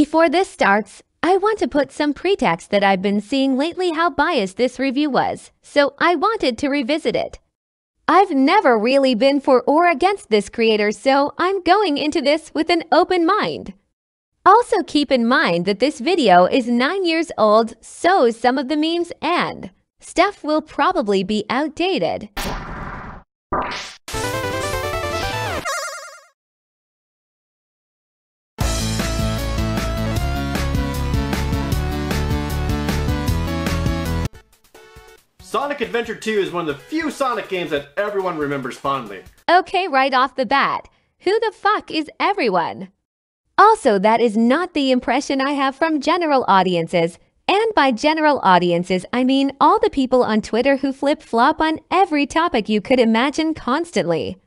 Before this starts, I want to put some pretext that I've been seeing lately how biased this review was, so I wanted to revisit it. I've never really been for or against this creator, so I'm going into this with an open mind. Also keep in mind that this video is 9 years old, so some of the memes and stuff will probably be outdated. Sonic Adventure 2 is one of the few Sonic games that everyone remembers fondly. Okay, right off the bat, who the fuck is everyone? Also, that is not the impression I have from general audiences. And by general audiences, I mean all the people on Twitter who flip flop on every topic you could imagine constantly.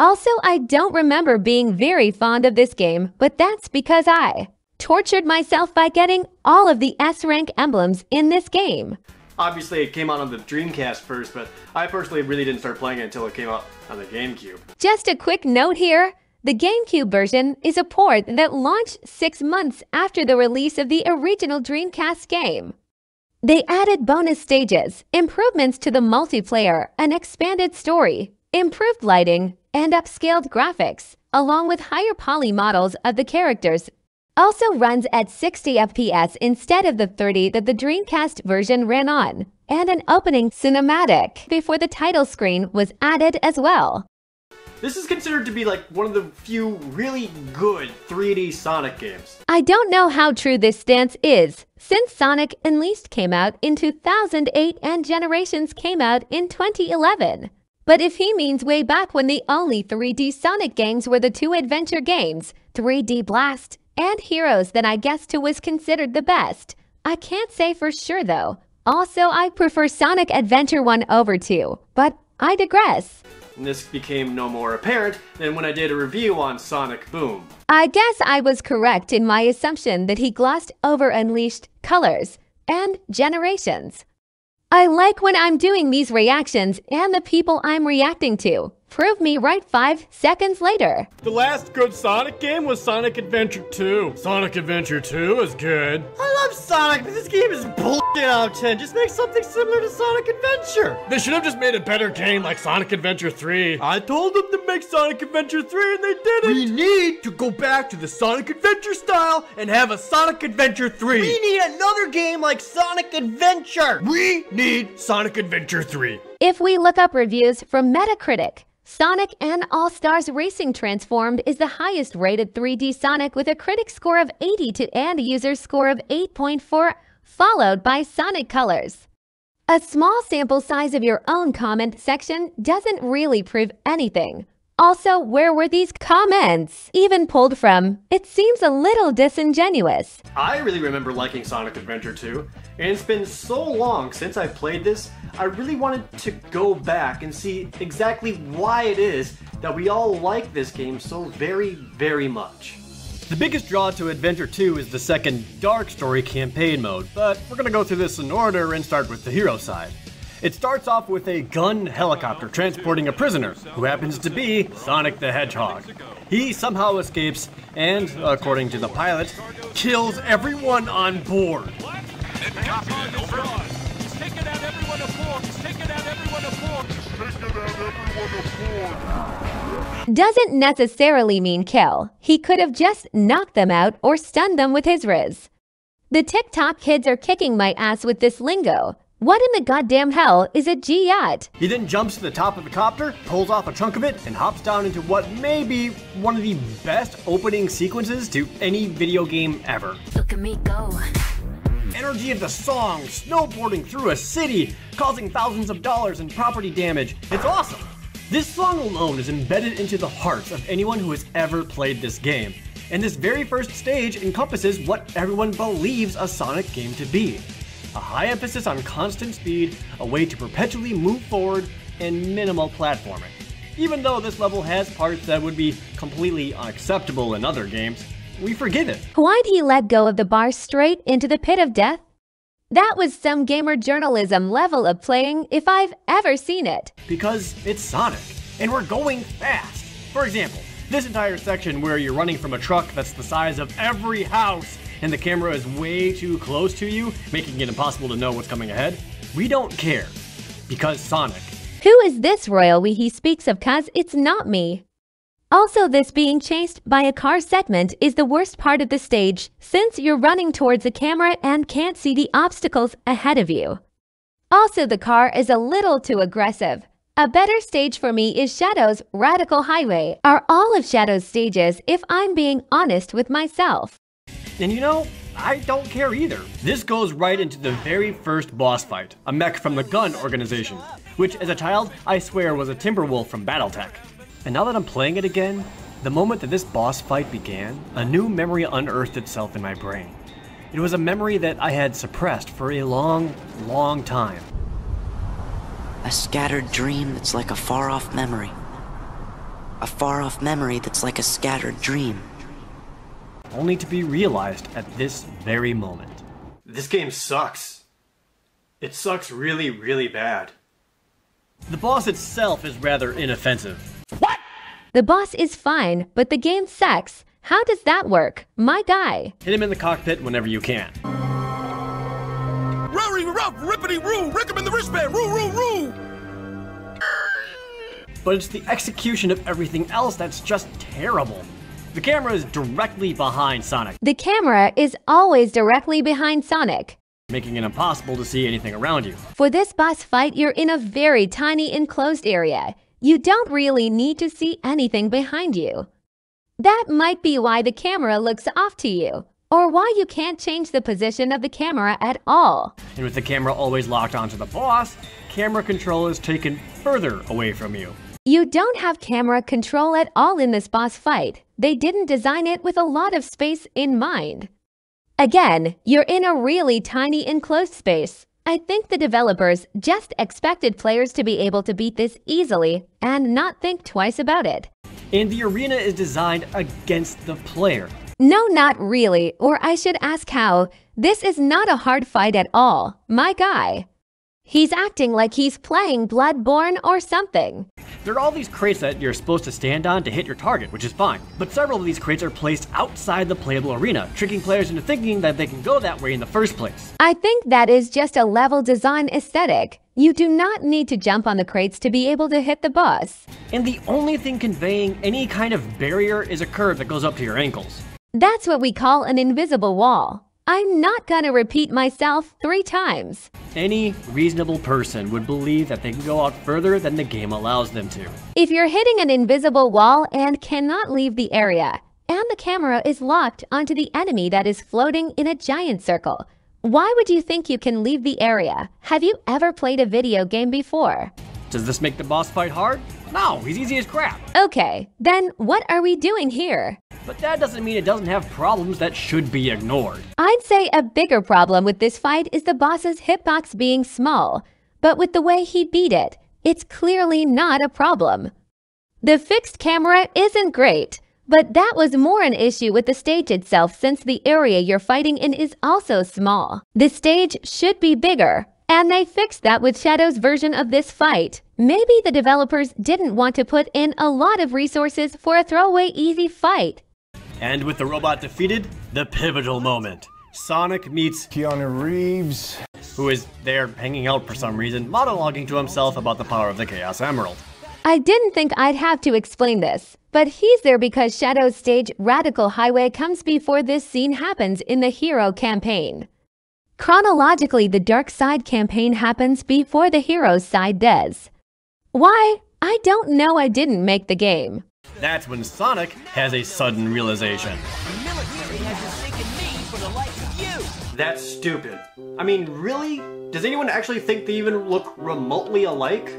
Also, I don't remember being very fond of this game, but that's because I tortured myself by getting all of the S rank emblems in this game. Obviously, it came out on the Dreamcast first, but I personally really didn't start playing it until it came out on the GameCube. Just a quick note here the GameCube version is a port that launched six months after the release of the original Dreamcast game. They added bonus stages, improvements to the multiplayer, an expanded story, improved lighting, and upscaled graphics, along with higher poly models of the characters also runs at 60 FPS instead of the 30 that the Dreamcast version ran on, and an opening cinematic before the title screen was added as well. This is considered to be like one of the few really good 3D Sonic games. I don't know how true this stance is, since Sonic Unleashed came out in 2008 and Generations came out in 2011. But if he means way back when the only 3D Sonic games were the two adventure games, 3D Blast and Heroes that I guessed who was considered the best. I can't say for sure though. Also, I prefer Sonic Adventure 1 over 2, but I digress. This became no more apparent than when I did a review on Sonic Boom. I guess I was correct in my assumption that he glossed over Unleashed Colors and Generations. I like when I'm doing these reactions and the people I'm reacting to. Prove me right five seconds later. The last good Sonic game was Sonic Adventure 2. Sonic Adventure 2 is good. I love Sonic, but this game is bullshit out of 10. Just make something similar to Sonic Adventure. They should have just made a better game like Sonic Adventure 3. I told them to make Sonic Adventure 3 and they didn't. We need to go back to the Sonic Adventure style and have a Sonic Adventure 3. We need another game like Sonic Adventure. We need Sonic Adventure 3. If we look up reviews from Metacritic, Sonic and All Stars Racing Transformed is the highest rated 3D Sonic with a critic score of 80 to and a user score of 8.4, followed by Sonic Colors. A small sample size of your own comment section doesn't really prove anything. Also, where were these comments even pulled from? It seems a little disingenuous. I really remember liking Sonic Adventure 2, and it's been so long since I played this, I really wanted to go back and see exactly why it is that we all like this game so very, very much. The biggest draw to Adventure 2 is the second Dark Story campaign mode, but we're gonna go through this in order and start with the hero side. It starts off with a gun helicopter transporting a prisoner, who happens to be Sonic the Hedgehog. He somehow escapes and, according to the pilot, kills everyone on board. Doesn't necessarily mean kill. He could have just knocked them out or stunned them with his riz. The TikTok kids are kicking my ass with this lingo. What in the goddamn hell is a G-Yacht? He then jumps to the top of the copter, pulls off a chunk of it, and hops down into what may be one of the best opening sequences to any video game ever. Look at me go. Energy of the song, snowboarding through a city, causing thousands of dollars in property damage. It's awesome! This song alone is embedded into the hearts of anyone who has ever played this game. And this very first stage encompasses what everyone believes a Sonic game to be a high emphasis on constant speed, a way to perpetually move forward, and minimal platforming. Even though this level has parts that would be completely unacceptable in other games, we forgive it. Why'd he let go of the bar straight into the pit of death? That was some gamer journalism level of playing if I've ever seen it. Because it's Sonic, and we're going fast. For example, This entire section where you're running from a truck that's the size of every house and the camera is way too close to you, making it impossible to know what's coming ahead, we don't care. Because Sonic. Who is this royal we he speaks of cuz it's not me. Also, this being chased by a car segment is the worst part of the stage since you're running towards the camera and can't see the obstacles ahead of you. Also, the car is a little too aggressive. A better stage for me is Shadow's Radical Highway, are all of Shadow's stages if I'm being honest with myself. And you know, I don't care either. This goes right into the very first boss fight, a mech from the Gun organization, which as a child I swear was a Timberwolf from Battletech. And now that I'm playing it again, the moment that this boss fight began, a new memory unearthed itself in my brain. It was a memory that I had suppressed for a long, long time. A scattered dream that's like a far off memory. A far off memory that's like a scattered dream. Only to be realized at this very moment. This game sucks. It sucks really, really bad. The boss itself is rather inoffensive. What? The boss is fine, but the game sucks. How does that work? My guy. Hit him in the cockpit whenever you can. Rory, rough, rippity, roo, rick him in the wristband, roo, roo, roo! But it's the execution of everything else that's just terrible. The camera is directly behind Sonic, The camera is always directly behind Sonic. making it impossible to see anything around you. For this boss fight, you're in a very tiny enclosed area. You don't really need to see anything behind you. That might be why the camera looks off to you, or why you can't change the position of the camera at all. And with the camera always locked onto the boss, camera control is taken further away from you. You don't have camera control at all in this boss fight. They didn't design it with a lot of space in mind. Again, you're in a really tiny enclosed space. I think the developers just expected players to be able to beat this easily and not think twice about it. And the arena is designed against the player. No, not really, or I should ask how. This is not a hard fight at all. My guy. He's acting like he's playing Bloodborne or something. There are all these crates that you're supposed to stand on to hit your target, which is fine. But several of these crates are placed outside the playable arena, tricking players into thinking that they can go that way in the first place. I think that is just a level design aesthetic. You do not need to jump on the crates to be able to hit the boss. And the only thing conveying any kind of barrier is a curve that goes up to your ankles. That's what we call an invisible wall. I'm not gonna repeat myself three times. Any reasonable person would believe that they can go out further than the game allows them to. If you're hitting an invisible wall and cannot leave the area, and the camera is locked onto the enemy that is floating in a giant circle, why would you think you can leave the area? Have you ever played a video game before? Does this make the boss fight hard? No, he's easy as crap. Okay, then what are we doing here? But that doesn't mean it doesn't have problems that should be ignored. I'd say a bigger problem with this fight is the boss's hitbox being small, but with the way he beat it, it's clearly not a problem. The fixed camera isn't great, but that was more an issue with the stage itself since the area you're fighting in is also small. The stage should be bigger, and they fixed that with Shadow's version of this fight. Maybe the developers didn't want to put in a lot of resources for a throwaway easy fight. And with the robot defeated, the pivotal moment. Sonic meets Keanu Reeves. who is there hanging out for some reason, monologuing to himself about the power of the Chaos Emerald. I didn't think I'd have to explain this, but he's there because Shadow's stage Radical Highway comes before this scene happens in the Hero campaign. Chronologically, the Dark Side campaign happens before the Hero's side does. Why? I don't know I didn't make the game. That's when Sonic has a sudden realization. That's stupid. I mean, really? Does anyone actually think they even look remotely alike?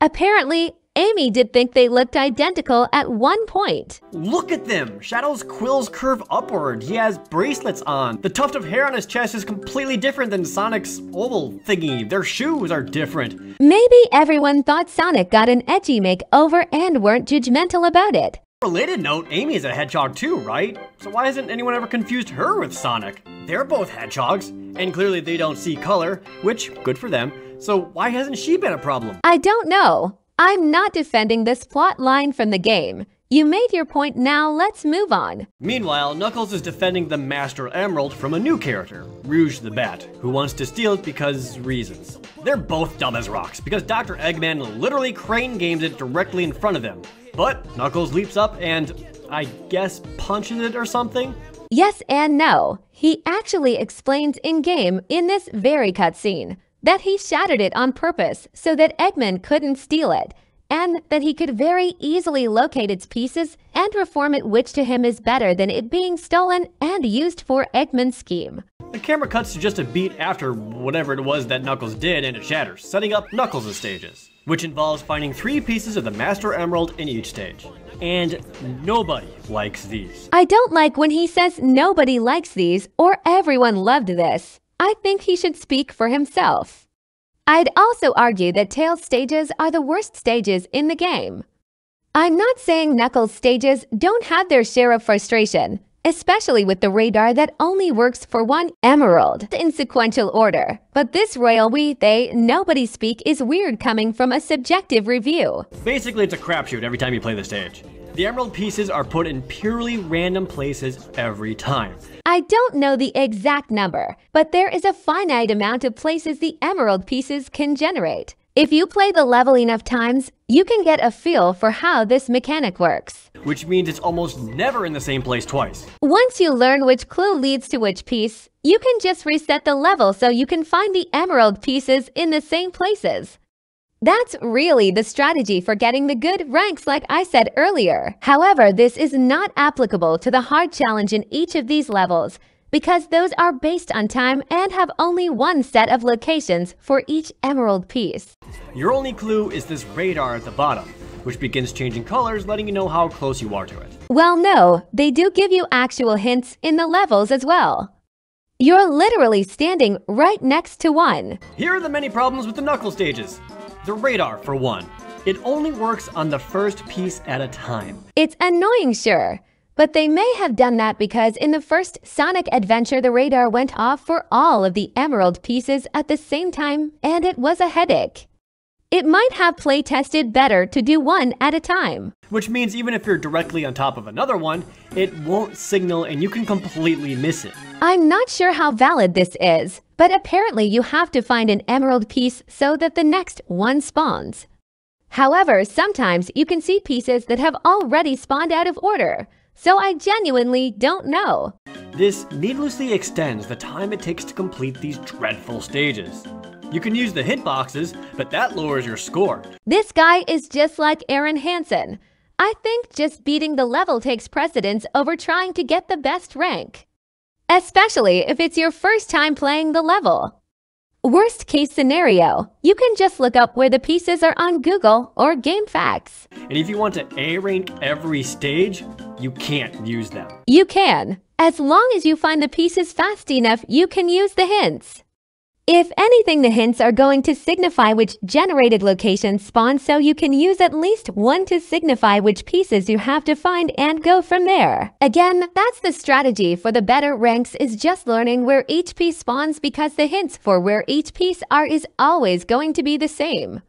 Apparently, Amy did think they looked identical at one point. Look at them! Shadow's quills curve upward. He has bracelets on. The tuft of hair on his chest is completely different than Sonic's oval thingy. Their shoes are different. Maybe everyone thought Sonic got an edgy makeover and weren't judgmental about it. Related note, Amy is a hedgehog too, right? So why hasn't anyone ever confused her with Sonic? They're both hedgehogs, and clearly they don't see color, which, good for them. So why hasn't she been a problem? I don't know. I'm not defending this plot line from the game. You made your point now, let's move on. Meanwhile, Knuckles is defending the Master Emerald from a new character, Rouge the Bat, who wants to steal it because reasons. They're both dumb as rocks, because Dr. Eggman literally crane games it directly in front of them. But Knuckles leaps up and, I guess, punches it or something? Yes and no. He actually explains in-game in this very cutscene that he shattered it on purpose so that Eggman couldn't steal it, and that he could very easily locate its pieces and reform it which to him is better than it being stolen and used for Eggman's scheme. The camera cuts to just a beat after whatever it was that Knuckles did and it shatters, setting up Knuckles' stages, which involves finding three pieces of the Master Emerald in each stage. And nobody likes these. I don't like when he says nobody likes these or everyone loved this. I think he should speak for himself. I'd also argue that Tails stages are the worst stages in the game. I'm not saying Knuckles stages don't have their share of frustration, especially with the radar that only works for one emerald in sequential order. But this royal we, they, nobody speak is weird coming from a subjective review. Basically, it's a crapshoot every time you play the stage. The emerald pieces are put in purely random places every time. I don't know the exact number, but there is a finite amount of places the emerald pieces can generate. If you play the level enough times, you can get a feel for how this mechanic works. Which means it's almost never in the same place twice. Once you learn which clue leads to which piece, you can just reset the level so you can find the emerald pieces in the same places. That's really the strategy for getting the good ranks like I said earlier. However, this is not applicable to the hard challenge in each of these levels because those are based on time and have only one set of locations for each emerald piece. Your only clue is this radar at the bottom, which begins changing colors letting you know how close you are to it. Well, no, they do give you actual hints in the levels as well. You're literally standing right next to one. Here are the many problems with the knuckle stages. The radar, for one. It only works on the first piece at a time. It's annoying, sure. But they may have done that because in the first Sonic adventure, the radar went off for all of the emerald pieces at the same time, and it was a headache. It might have play tested better to do one at a time. Which means even if you're directly on top of another one, it won't signal and you can completely miss it. I'm not sure how valid this is, but apparently you have to find an emerald piece so that the next one spawns. However, sometimes you can see pieces that have already spawned out of order, so I genuinely don't know. This needlessly extends the time it takes to complete these dreadful stages. You can use the hint boxes, but that lowers your score. This guy is just like Arin Hanson. I think just beating the level takes precedence over trying to get the best rank. Especially if it's your first time playing the level. Worst case scenario, you can just look up where the pieces are on Google or GameFAQs. And if you want to A rank every stage, you can't use them. You can. As long as you find the pieces fast enough, you can use the hints. If anything, the hints are going to signify which generated locations spawn so you can use at least one to signify which pieces you have to find and go from there. Again, that's the strategy for the better ranks is just learning where each piece spawns because the hints for where each piece are is always going to be the same.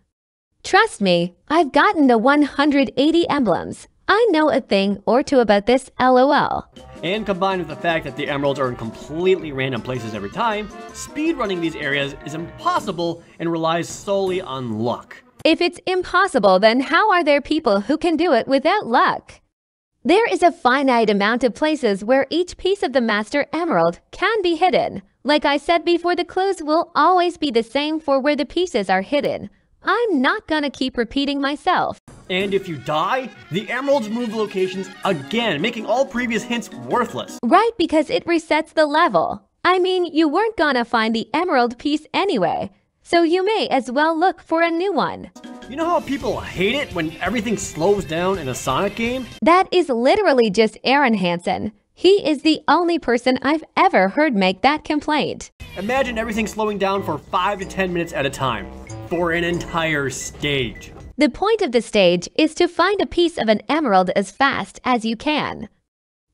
Trust me, I've gotten the 180 emblems. I know a thing or two about this LOL. And combined with the fact that the emeralds are in completely random places every time, speedrunning these areas is impossible and relies solely on luck. If it's impossible, then how are there people who can do it without luck? There is a finite amount of places where each piece of the Master Emerald can be hidden. Like I said before, the clues will always be the same for where the pieces are hidden. I'm not gonna keep repeating myself. And if you die, the emeralds move locations again, making all previous hints worthless. Right, because it resets the level. I mean, you weren't gonna find the emerald piece anyway, so you may as well look for a new one. You know how people hate it when everything slows down in a Sonic game? That is literally just Arin Hanson. He is the only person I've ever heard make that complaint. Imagine everything slowing down for 5 to 10 minutes at a time for an entire stage. The point of the stage is to find a piece of an emerald as fast as you can.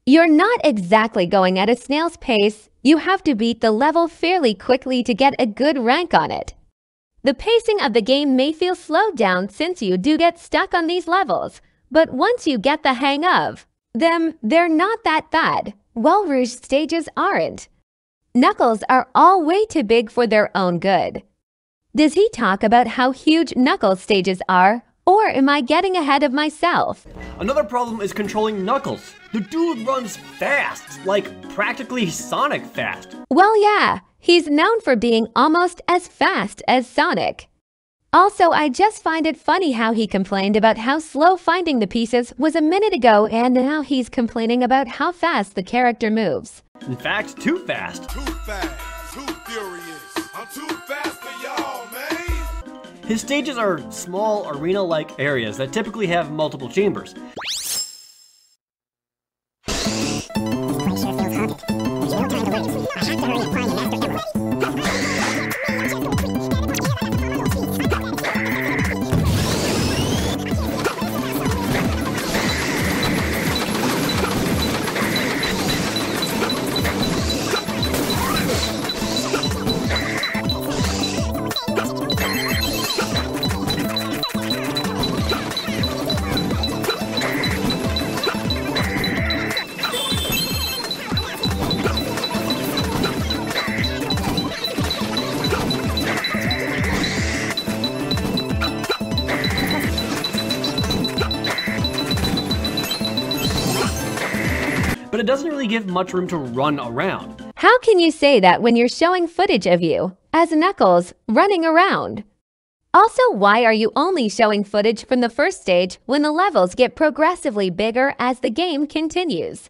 You're not exactly going at a snail's pace, you have to beat the level fairly quickly to get a good rank on it. The pacing of the game may feel slowed down since you do get stuck on these levels, but once you get the hang of them, they're not that bad. Well Rouge stages aren't. Knuckles are all way too big for their own good. Does he talk about how huge Knuckles stages are, or am I getting ahead of myself? Another problem is controlling Knuckles. The dude runs fast, like practically Sonic fast. Well, yeah, he's known for being almost as fast as Sonic. Also, I just find it funny how he complained about how slow finding the pieces was a minute ago and now he's complaining about how fast the character moves. In fact, too fast. Too fast, too furious. I'm too His stages are small arena-like areas that typically have multiple chambers. Give much room to run around. How can you say that when you're showing footage of you, as Knuckles, running around? Also, why are you only showing footage from the first stage when the levels get progressively bigger as the game continues?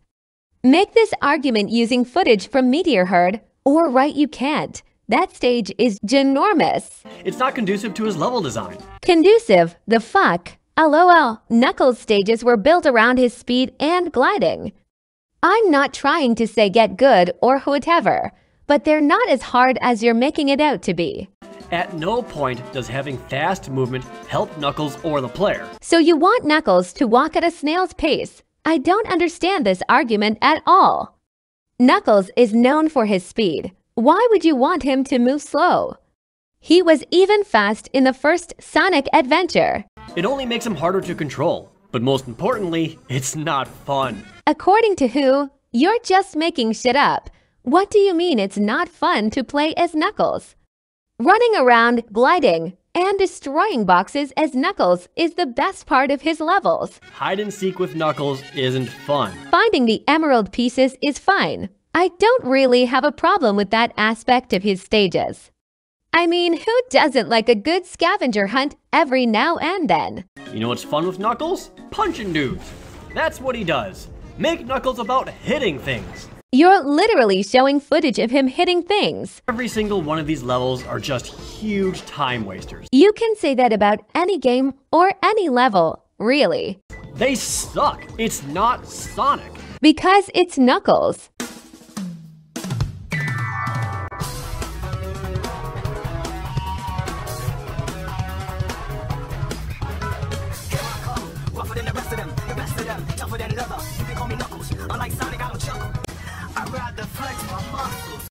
Make this argument using footage from Meteor Herd, or right you can't. That stage is ginormous. It's not conducive to his level design. Conducive? The fuck? LOL, Knuckles stages were built around his speed and gliding. I'm not trying to say get good or whatever, but they're not as hard as you're making it out to be. At no point does having fast movement help Knuckles or the player. So you want Knuckles to walk at a snail's pace. I don't understand this argument at all. Knuckles is known for his speed. Why would you want him to move slow? He was even fast in the first Sonic adventure. It only makes him harder to control. But most importantly, it's not fun. According to who? You're just making shit up. What do you mean it's not fun to play as Knuckles? Running around, gliding, and destroying boxes as Knuckles is the best part of his levels. Hide and seek with Knuckles isn't fun. Finding the emerald pieces is fine. I don't really have a problem with that aspect of his stages. I mean, who doesn't like a good scavenger hunt every now and then? You know what's fun with Knuckles? Punching dudes. That's what he does. Make Knuckles about hitting things. You're literally showing footage of him hitting things. Every single one of these levels are just huge time wasters. You can say that about any game or any level, really. They suck. It's not Sonic. Because it's Knuckles. tougher than you can call me Knuckles. Unlike Sonic, I don't chuckle. I ride the flex my muscles.